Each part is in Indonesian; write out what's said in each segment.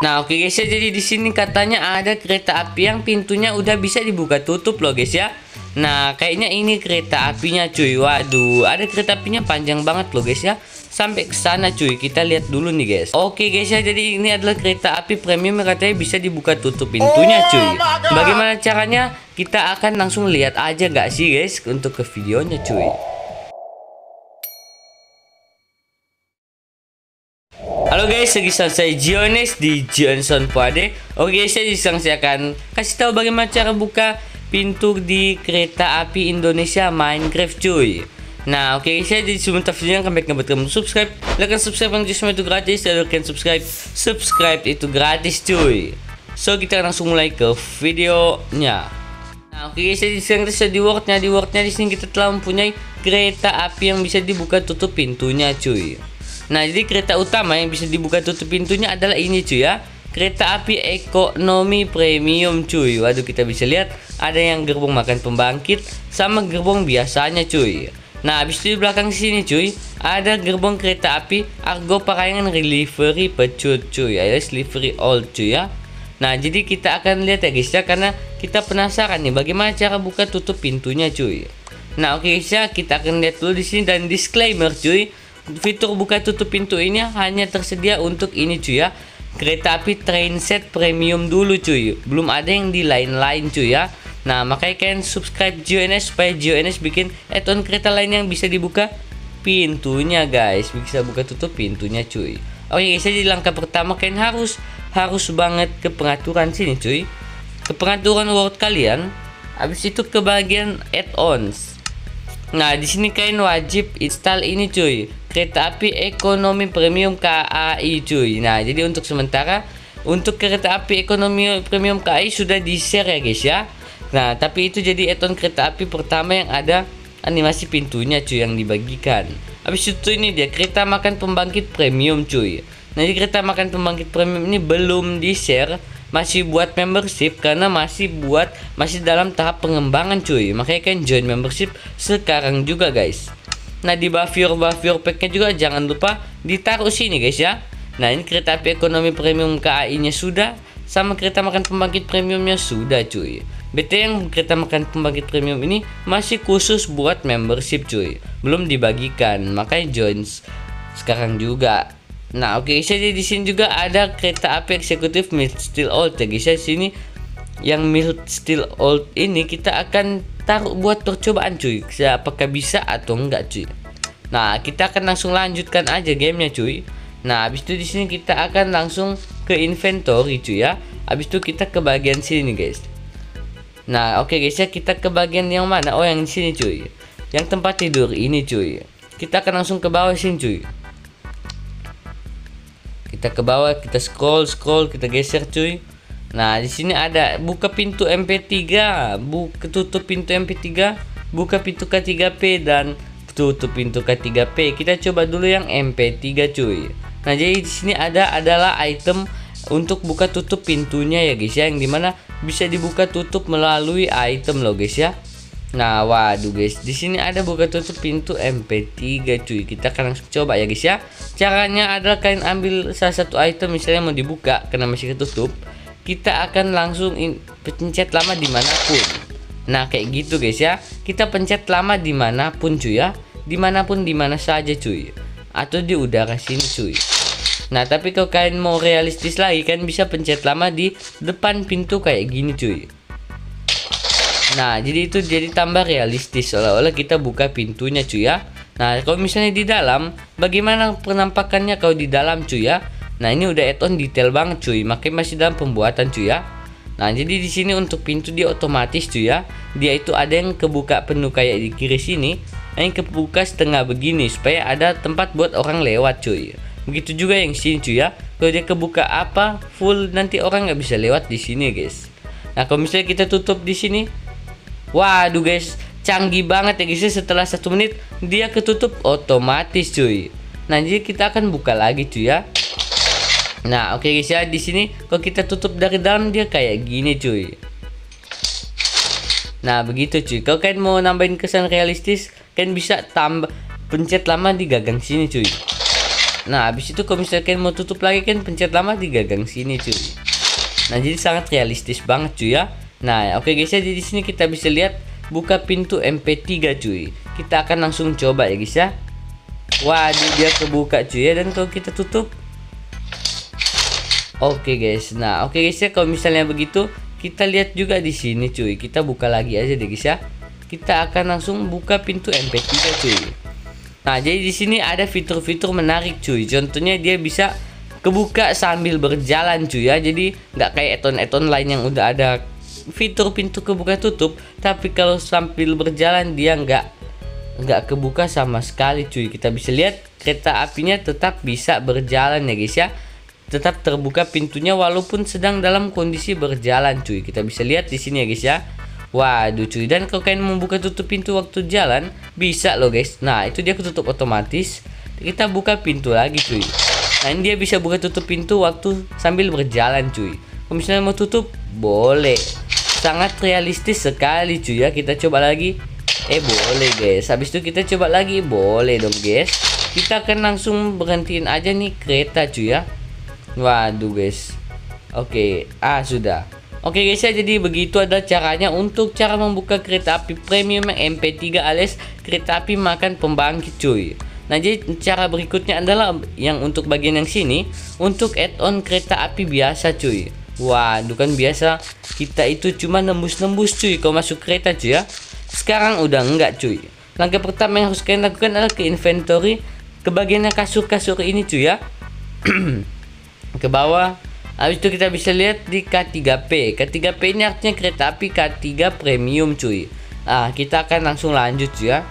Nah, oke guys ya, jadi di sini katanya ada kereta api yang pintunya udah bisa dibuka tutup loh guys ya. Nah, kayaknya ini kereta apinya cuy. Waduh, ada kereta apinya panjang banget loh guys ya. Sampai ke sana cuy. Kita lihat dulu nih guys. Oke guys ya, jadi ini adalah kereta api premium yang katanya bisa dibuka tutup pintunya cuy. Bagaimana caranya? Kita akan langsung lihat aja gak sih guys untuk ke videonya cuy. Halo guys, lagi saya Jones di Johnson Pade. Oke guys, saya saya akan kasih tahu bagaimana cara buka pintu di kereta api Indonesia Minecraft cuy. Nah, oke guys, saya di sebelum videonya akan baik kamu subscribe, like subscribe yang semua itu gratis, kalian subscribe, subscribe itu gratis cuy. So kita langsung mulai ke videonya. Nah, oke guys, jadi sekarang kita di wordnya, di wordnya di sini kita telah mempunyai kereta api yang bisa dibuka tutup pintunya cuy. Nah, jadi kereta utama yang bisa dibuka tutup pintunya adalah ini cuy ya. Kereta api ekonomi premium cuy. Waduh, kita bisa lihat ada yang gerbong makan pembangkit sama gerbong biasanya cuy. Nah, habis itu di belakang sini cuy, ada gerbong kereta api Argo Parayangan Delivery Pecut cuy, alias Delivery All cuy ya. Nah, jadi kita akan lihat ya guys ya karena kita penasaran nih bagaimana cara buka tutup pintunya cuy. Nah, oke okay, guys ya, kita akan lihat dulu di sini dan disclaimer cuy fitur buka tutup pintu ini hanya tersedia untuk ini cuy ya. Kereta api train set premium dulu cuy. Belum ada yang di lain-lain cuy ya. Nah makanya kalian subscribe GeoNS supaya GeoNS bikin add-on kereta lain yang bisa dibuka pintunya guys. Bisa buka tutup pintunya cuy. Oke guys jadi langkah pertama kalian harus harus banget ke pengaturan sini cuy. Ke pengaturan world kalian. Habis itu ke bagian add-ons Nah, di sini kalian wajib install ini cuy. Kereta api ekonomi premium KAI cuy. Nah, jadi untuk sementara untuk kereta api ekonomi premium KAI sudah di-share ya guys ya. Nah, tapi itu jadi eton kereta api pertama yang ada animasi pintunya cuy yang dibagikan. Habis itu ini dia kereta makan pembangkit premium cuy. Nah, jadi kereta makan pembangkit premium ini belum di-share masih buat membership karena masih buat masih dalam tahap pengembangan cuy. Makanya kan join membership sekarang juga guys. Nah di Bavior Bavior packnya juga jangan lupa ditaruh sini guys ya. Nah ini kereta api ekonomi premium KAI nya sudah sama kereta makan pembangkit premiumnya sudah cuy. BT yang kereta makan pembangkit premium ini masih khusus buat membership cuy. Belum dibagikan makanya join sekarang juga Nah, oke okay, jadi di sini juga ada kereta api eksekutif Mid Steel Old ya guys ya sini yang Mid Steel Old ini kita akan taruh buat percobaan cuy. Apakah bisa atau enggak cuy. Nah, kita akan langsung lanjutkan aja gamenya cuy. Nah, habis itu di sini kita akan langsung ke inventory cuy ya. Habis itu kita ke bagian sini guys. Nah, oke okay guys ya, kita ke bagian yang mana? Oh, yang di sini cuy. Yang tempat tidur ini cuy. Kita akan langsung ke bawah sini cuy kita ke bawah kita scroll scroll kita geser cuy. Nah di sini ada buka pintu MP3 buka tutup pintu MP3 buka pintu K3P dan tutup pintu K3P kita coba dulu yang MP3 cuy. Nah jadi di sini ada adalah item untuk buka tutup pintunya ya guys ya yang di mana bisa dibuka tutup melalui item loh guys ya Nah, waduh guys, di sini ada buka tutup pintu MP3 cuy. Kita akan langsung coba ya guys ya. Caranya adalah kalian ambil salah satu item misalnya mau dibuka karena masih ketutup. Kita akan langsung pencet lama di mana pun. Nah, kayak gitu guys ya. Kita pencet lama di mana pun cuy ya. Di mana pun di mana saja cuy. Atau di udara sini cuy. Nah, tapi kalau kalian mau realistis lagi kan bisa pencet lama di depan pintu kayak gini cuy. Nah, jadi itu jadi tambah realistis seolah-olah kita buka pintunya cuy ya. Nah, kalau misalnya di dalam, bagaimana penampakannya kalau di dalam cuy ya? Nah, ini udah add-on detail banget cuy, makanya masih dalam pembuatan cuy ya. Nah, jadi di sini untuk pintu dia otomatis cuy ya. Dia itu ada yang kebuka penuh kayak di kiri sini, yang kebuka setengah begini supaya ada tempat buat orang lewat cuy. Begitu juga yang sini cuy ya. Kalau dia kebuka apa full nanti orang nggak bisa lewat di sini guys. Nah, kalau misalnya kita tutup di sini, Waduh guys, canggih banget ya guys. Setelah satu menit dia ketutup otomatis cuy. Nah jadi kita akan buka lagi cuy ya. Nah oke okay guys ya di sini kalau kita tutup dari dalam dia kayak gini cuy. Nah begitu cuy. Kalau kalian mau nambahin kesan realistis, kalian bisa tambah pencet lama di gagang sini cuy. Nah, habis itu kalau misalkan mau tutup lagi kan pencet lama di gagang sini cuy. Nah, jadi sangat realistis banget cuy ya. Nah, oke guys ya, di sini kita bisa lihat buka pintu MP3 cuy. Kita akan langsung coba ya guys ya. Waduh, dia kebuka cuy ya dan kalau kita tutup Oke guys. Nah, oke guys ya kalau misalnya begitu kita lihat juga di sini cuy. Kita buka lagi aja deh guys ya. Kita akan langsung buka pintu MP3 cuy. Nah, jadi di sini ada fitur-fitur menarik cuy. Contohnya dia bisa kebuka sambil berjalan cuy ya. Jadi nggak kayak eton-eton lain yang udah ada fitur pintu kebuka tutup, tapi kalau sambil berjalan dia nggak nggak kebuka sama sekali cuy. Kita bisa lihat kereta apinya tetap bisa berjalan ya guys ya. Tetap terbuka pintunya walaupun sedang dalam kondisi berjalan cuy. Kita bisa lihat di sini ya guys ya. Waduh cuy. Dan kalau kalian membuka tutup pintu waktu jalan bisa loh guys. Nah itu dia ketutup otomatis. Kita buka pintu lagi cuy. Nah ini dia bisa buka tutup pintu waktu sambil berjalan cuy. Kalau misalnya mau tutup boleh sangat realistis sekali cuy ya kita coba lagi eh boleh guys habis itu kita coba lagi boleh dong guys kita akan langsung berhentiin aja nih kereta cuy ya Waduh guys. Oke, ah sudah. Oke guys ya, jadi begitu ada caranya untuk cara membuka kereta api premium yang MP3 alias kereta api makan pembangkit cuy. Nah jadi cara berikutnya adalah yang untuk bagian yang sini untuk add-on kereta api biasa cuy. Waduh kan biasa kita itu cuma nembus-nembus cuy kalau masuk kereta cuy ya. Sekarang udah enggak cuy. Langkah pertama yang harus kalian lakukan adalah ke inventory ke bagian kasur-kasur ini cuy ya. ke bawah habis itu kita bisa lihat di K3P K3P ini artinya kereta api K3 premium cuy ah kita akan langsung lanjut ya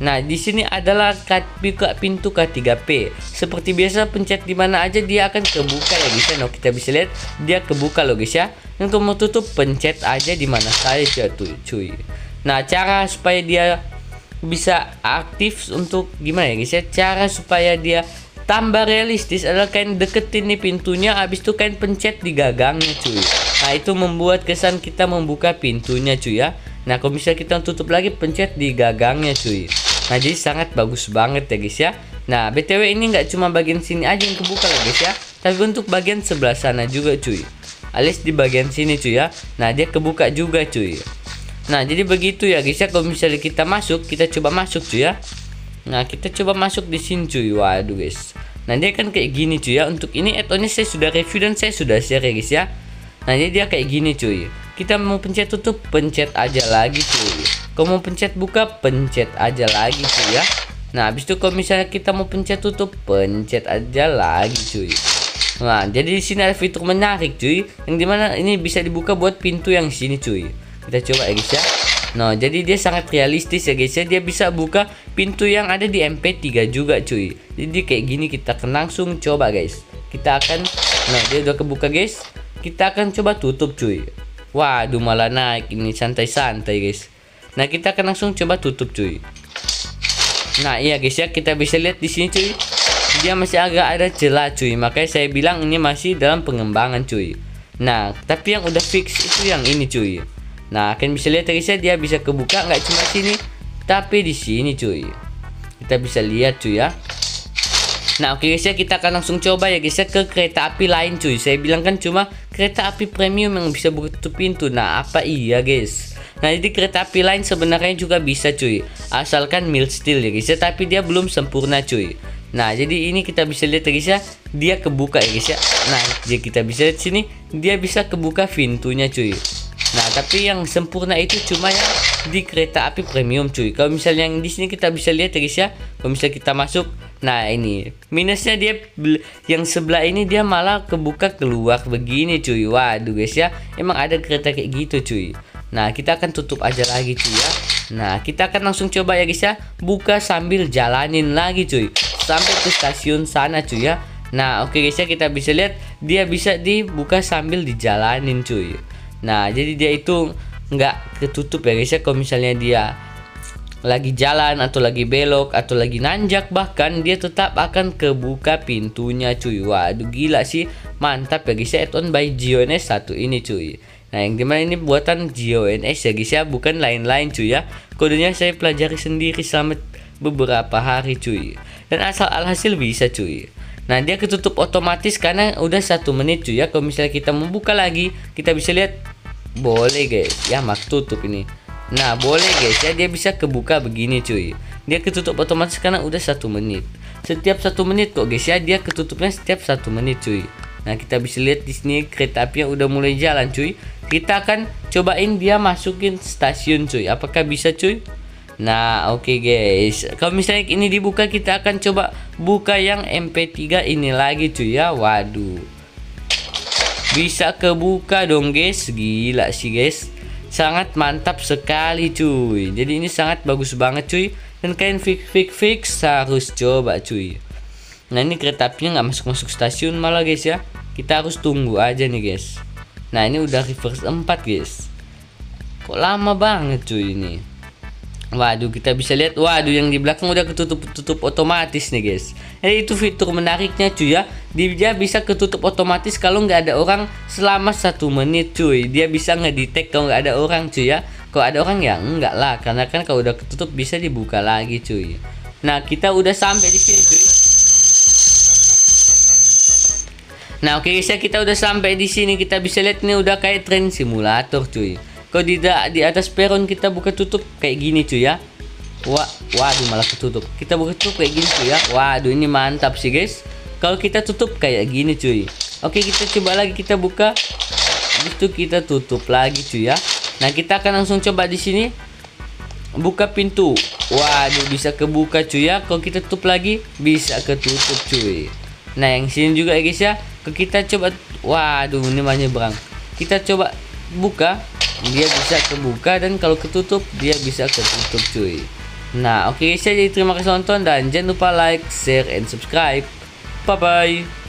Nah, di sini adalah buka pintu K3P. Seperti biasa pencet di mana aja dia akan kebuka ya guys ya. Nah, kita bisa lihat dia kebuka loh guys ya. Untuk mau tutup pencet aja di mana saja tuh cuy. Nah, cara supaya dia bisa aktif untuk gimana ya guys ya? Cara supaya dia tambah realistis adalah kain deketin nih pintunya habis itu kain pencet di gagangnya cuy nah itu membuat kesan kita membuka pintunya cuy ya nah kalau misalnya kita tutup lagi pencet di gagangnya cuy nah jadi sangat bagus banget ya guys ya. Nah btw ini nggak cuma bagian sini aja yang kebuka ya guys ya. Tapi untuk bagian sebelah sana juga cuy. Alias di bagian sini cuy ya. Nah dia kebuka juga cuy. Nah jadi begitu ya guys ya. Kalau misalnya kita masuk kita coba masuk cuy ya. Nah kita coba masuk di sini cuy. Waduh guys. Nah dia kan kayak gini cuy ya. Untuk ini add-onnya saya sudah review dan saya sudah share ya guys ya. Nah jadi dia kayak gini cuy Kita mau pencet tutup pencet aja lagi cuy Kalau mau pencet buka pencet aja lagi cuy ya Nah habis itu kalau misalnya kita mau pencet tutup pencet aja lagi cuy Nah jadi di sini ada fitur menarik cuy Yang di mana ini bisa dibuka buat pintu yang sini cuy Kita coba ya guys ya Nah, jadi dia sangat realistis ya guys ya. Dia bisa buka pintu yang ada di MP3 juga cuy. Jadi kayak gini kita akan langsung coba guys. Kita akan nah dia udah kebuka guys. Kita akan coba tutup cuy. Waduh malah naik ini santai-santai guys. Nah, kita akan langsung coba tutup cuy. Nah, iya guys ya, kita bisa lihat di sini cuy. Dia masih agak ada celah cuy. Makanya saya bilang ini masih dalam pengembangan cuy. Nah, tapi yang udah fix itu yang ini cuy. Nah, kalian bisa lihat guys ya dia bisa kebuka nggak cuma sini, tapi di sini cuy. Kita bisa lihat cuy ya. Nah, oke guys ya kita akan langsung coba ya guys ya ke kereta api lain cuy. Saya bilang kan cuma kereta api premium yang bisa buka tutup pintu. Nah, apa iya guys? Nah, jadi kereta api lain sebenarnya juga bisa cuy. Asalkan mild steel ya guys ya, tapi dia belum sempurna cuy. Nah, jadi ini kita bisa lihat ya guys ya, dia kebuka ya guys ya. Nah, jadi kita bisa lihat sini, dia bisa kebuka pintunya cuy. Nah, tapi yang sempurna itu cuma yang di kereta api premium cuy. Kalau misalnya yang di sini kita bisa lihat ya guys ya. Kalau misalnya kita masuk, nah ini minusnya dia yang sebelah ini dia malah kebuka keluar begini cuy. Waduh guys ya, emang ada kereta kayak gitu cuy. Nah, kita akan tutup aja lagi cuy ya. Nah, kita akan langsung coba ya guys ya, buka sambil jalanin lagi cuy. Sampai ke stasiun sana cuy ya. Nah, oke okay guys ya, kita bisa lihat dia bisa dibuka sambil dijalanin cuy. Nah, jadi dia itu nggak ketutup ya guys ya. Kalau misalnya dia lagi jalan atau lagi belok atau lagi nanjak bahkan dia tetap akan kebuka pintunya cuy. Waduh gila sih. Mantap ya guys ya. Add-on by GeoNS satu ini cuy. Nah yang di mana ini buatan GeoNS ya guys ya. Bukan lain-lain cuy ya. Kodenya saya pelajari sendiri selama beberapa hari cuy. Dan asal alhasil bisa cuy. Nah dia ketutup otomatis karena udah satu menit cuy ya. Kalau misalnya kita membuka lagi, kita bisa lihat boleh guys. Ya mak tutup ini. Nah boleh guys ya dia bisa kebuka begini cuy. Dia ketutup otomatis karena udah satu menit. Setiap satu menit kok guys ya dia ketutupnya setiap satu menit cuy. Nah kita bisa lihat di sini kereta api yang udah mulai jalan cuy. Kita akan cobain dia masukin stasiun cuy. Apakah bisa cuy? Nah, oke okay guys. Kalau misalnya ini dibuka, kita akan coba buka yang MP3 ini lagi cuy ya. Waduh. Bisa kebuka dong guys. Gila sih guys. Sangat mantap sekali cuy. Jadi ini sangat bagus banget cuy. Dan kalian fix fix fix harus coba cuy. Nah ini kereta apinya nggak masuk masuk stasiun malah guys ya. Kita harus tunggu aja nih guys. Nah ini udah reverse 4 guys. Kok lama banget cuy ini. Waduh, kita bisa lihat, waduh yang di belakang udah ketutup-tutup otomatis nih guys. Jadi itu fitur menariknya cuy ya. Dia bisa ketutup otomatis kalau nggak ada orang selama satu menit cuy. Dia bisa ngedetect kalau nggak ada orang cuy ya. Kalau ada orang ya enggak lah, karena kan kalau udah ketutup bisa dibuka lagi cuy. Nah kita udah sampai di sini cuy. Nah oke okay guys ya kita udah sampai di sini kita bisa lihat ini udah kayak train simulator cuy. Kalau tidak di atas peron kita buka tutup kayak gini cuy ya. Wah, waduh malah ketutup. Kita buka tutup kayak gini cuy ya. Waduh ini mantap sih guys. Kalau kita tutup kayak gini cuy. Oke kita coba lagi kita buka. Itu kita tutup lagi cuy ya. Nah kita akan langsung coba di sini buka pintu. Waduh bisa kebuka cuy ya. Kalau kita tutup lagi bisa ketutup cuy. Nah yang sini juga ya guys ya. Kita coba, waduh ini berang. Kita coba buka dia bisa kebuka dan kalau ketutup dia bisa ketutup cuy. Nah oke okay, saya jadi terima kasih nonton dan jangan lupa like share and subscribe. Bye bye